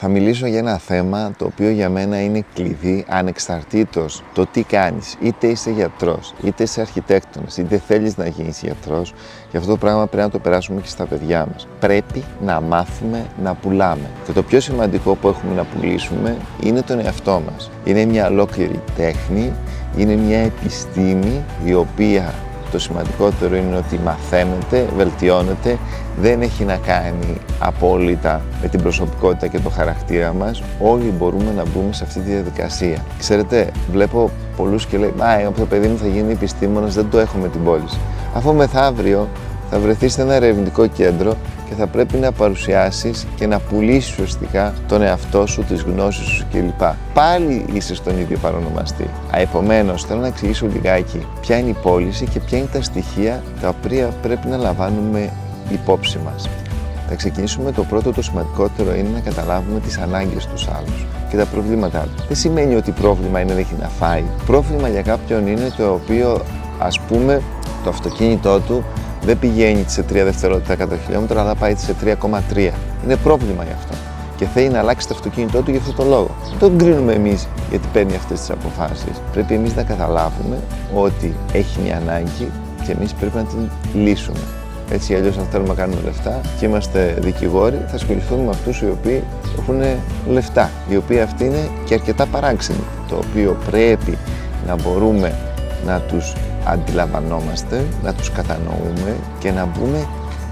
Θα μιλήσω για ένα θέμα το οποίο για μένα είναι κλειδί ανεξαρτήτως το τι κάνεις. Είτε είσαι γιατρός, είτε είσαι αρχιτέκτονας, είτε θέλεις να γίνεις γιατρός. Και αυτό το πράγμα πρέπει να το περάσουμε και στα παιδιά μας. Πρέπει να μάθουμε να πουλάμε. Και το πιο σημαντικό που έχουμε να πουλήσουμε είναι τον εαυτό μας. Είναι μια ολόκληρη τέχνη, είναι μια επιστήμη η οποία το σημαντικότερο είναι ότι μαθαίνεται, βελτιώνεται, δεν έχει να κάνει απόλυτα με την προσωπικότητα και το χαρακτήρα μας. Όλοι μπορούμε να μπούμε σε αυτή τη διαδικασία. Ξέρετε, βλέπω πολλούς και λέει «Α, από το παιδί μου θα γίνει επιστήμονας, δεν το έχω με την πώληση». Αφού μεθαύριο θα βρεθεί σε ένα ερευνητικό κέντρο και θα πρέπει να παρουσιάσεις και να πουλήσεις ουσιαστικά τον εαυτό σου, τις γνώσεις σου κλπ. Πάλι είσαι στον ίδιο παρονομαστή. Επομένως, θέλω να εξηγήσω λιγάκι ποια είναι η πώληση και ποια είναι τα στοιχεία τα οποία πρέπει να λαμβάνουμε υπόψη μας. Θα ξεκινήσουμε το πρώτο, το σημαντικότερο είναι να καταλάβουμε τις ανάγκες τους άλλους και τα προβλήματά τους. Δεν σημαίνει ότι πρόβλημα είναι να έχει να φάει. Πρόβλημα για κάποιον είναι το οποίο ας πούμε το αυτοκίνητό του δεν πηγαίνει σε 3 δευτερόλεπτα κατά χιλιόμετρο, αλλά πάει σε 3,3. Είναι πρόβλημα γι' αυτό. Και θέλει να αλλάξει το αυτοκίνητό του για αυτό το λόγο. Δεν το κρίνουμε εμείς γιατί παίρνει αυτές τις αποφάσεις. Πρέπει εμείς να καταλάβουμε ότι έχει μια ανάγκη και εμείς πρέπει να την λύσουμε. Έτσι, αλλιώς, αν θέλουμε να κάνουμε λεφτά και είμαστε δικηγόροι, θα ασχοληθούμε με αυτούς οι οποίοι έχουν λεφτά. Οι οποίοι αυτοί είναι και αρκετά παράξενοι. Το οποίο πρέπει να μπορούμε να τους αντιλαμβανόμαστε, να τους κατανοούμε και να μπούμε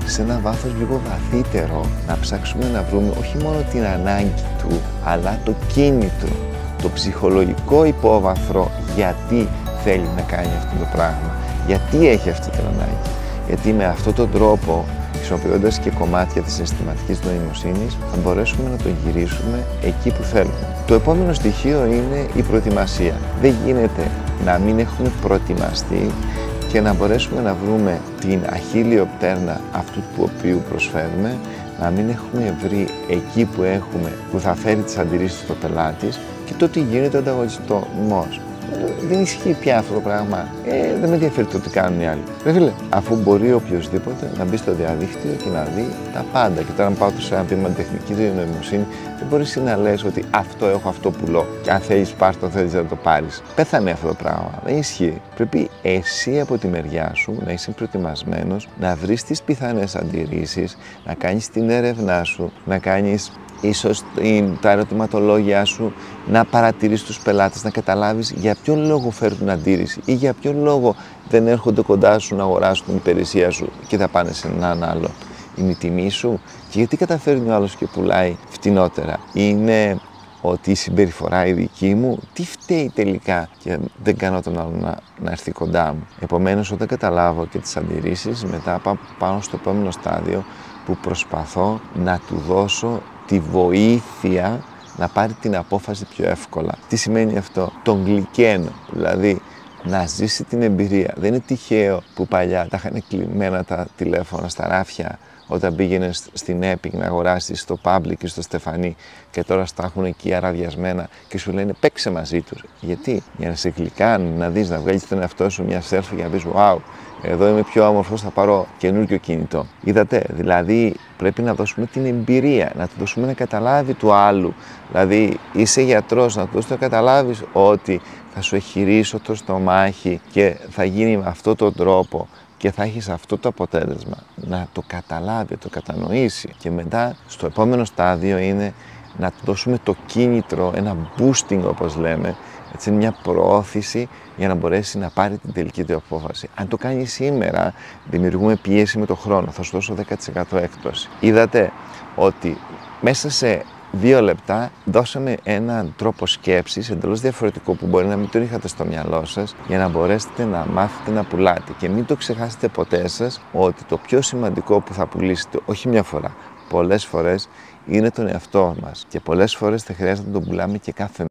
σε ένα βάθος λίγο βαθύτερο, να ψάξουμε να βρούμε όχι μόνο την ανάγκη του, αλλά το κίνητρο, το ψυχολογικό υπόβαθρο γιατί θέλει να κάνει αυτό το πράγμα, γιατί έχει αυτή την ανάγκη. Γιατί με αυτόν τον τρόπο, χρησιμοποιώντας και κομμάτια της συναισθηματικής νοημοσύνης, θα μπορέσουμε να το γυρίσουμε εκεί που θέλουμε. Το επόμενο στοιχείο είναι η προετοιμασία. Δεν γίνεται να μην έχουμε προετοιμαστεί και να μπορέσουμε να βρούμε την αχίλιο πτέρνα αυτού που οποίου προσφέρουμε, να μην έχουμε βρει εκεί που έχουμε, που θα φέρει τις αντιρρήσεις του πελάτης και το τι γίνεται ο ανταγωνιστισμός δεν ισχύει πια αυτό το πράγμα. Ε, δεν με ενδιαφέρει το τι κάνουν οι άλλοι. Ρε φίλε, αφού μπορεί οποιοδήποτε να μπει στο διαδίκτυο και να δει τα πάντα. Και τώρα, αν πάω σε ένα βήμα τεχνική νοημοσύνη, δεν μπορείς να λες ότι αυτό έχω, αυτό πουλώ. Και αν θέλεις, πάρ το, θέλεις να το πάρεις. Πέθανε αυτό το πράγμα. Δεν ισχύει. Πρέπει εσύ από τη μεριά σου να είσαι προετοιμασμένος να βρεις τις πιθανές αντιρρήσεις, να κάνεις την έρευνά σου, να κάνεις ίσως τα ερωτηματολόγια σου, να παρατηρείς τους πελάτες, να καταλάβεις για ποιο λόγο φέρνουν αντίρρηση ή για ποιο λόγο δεν έρχονται κοντά σου να αγοράσουν την υπηρεσία σου και θα πάνε σε έναν άλλο. Είναι η τιμή σου και γιατί καταφέρνει ο άλλος και πουλάει φτηνότερα. Είναι ότι η συμπεριφορά η δική μου, τι φταίει τελικά και δεν κάνω τον άλλο να, να έρθει κοντά μου. Επομένως όταν καταλάβω και τις αντιρρήσεις μετά πάω πάνω στο επόμενο στάδιο που προσπαθώ να του δώσω τη βοήθεια να πάρει την απόφαση πιο εύκολα. Τι σημαίνει αυτό, τον γλυκένω, δηλαδή να ζήσει την εμπειρία. Δεν είναι τυχαίο που παλιά τα είχαν κλειμένα τα τηλέφωνα στα ράφια όταν πήγαινε στην Epic να αγοράσεις στο Public ή στο Στεφανί και τώρα στα έχουν εκεί αραδιασμένα και σου λένε παίξε μαζί τους. Γιατί, για να σε γλυκάνουν, να δεις, να βγάλεις τον εαυτό σου μια selfie για να πεις Wow, εδώ είμαι πιο όμορφος, θα πάρω καινούργιο κινητό. Είδατε, δηλαδή πρέπει να δώσουμε την εμπειρία, να του δώσουμε να καταλάβει του άλλου. Δηλαδή είσαι γιατρός, να του δώσεις να καταλάβεις ότι θα σου εχειρίσω το στομάχι και θα γίνει με αυτόν τον τρόπο και θα έχεις αυτό το αποτέλεσμα. Να το καταλάβει, να το κατανοήσει. Και μετά στο επόμενο στάδιο είναι να του δώσουμε το κίνητρο, ένα boosting όπως λέμε, έτσι είναι μια προώθηση για να μπορέσει να πάρει την τελική του απόφαση. Αν το κάνει σήμερα, δημιουργούμε πίεση με το χρόνο. Θα σου δώσω 10% έκπτωση. Είδατε ότι μέσα σε δύο λεπτά δώσαμε έναν τρόπο σκέψης εντελώς διαφορετικό που μπορεί να μην τον είχατε στο μυαλό σας για να μπορέσετε να μάθετε να πουλάτε. Και μην το ξεχάσετε ποτέ σας ότι το πιο σημαντικό που θα πουλήσετε όχι μια φορά, πολλές φορές είναι τον εαυτό μας. Και πολλές φορές θα χρειάζεται να τον πουλάμε και κάθε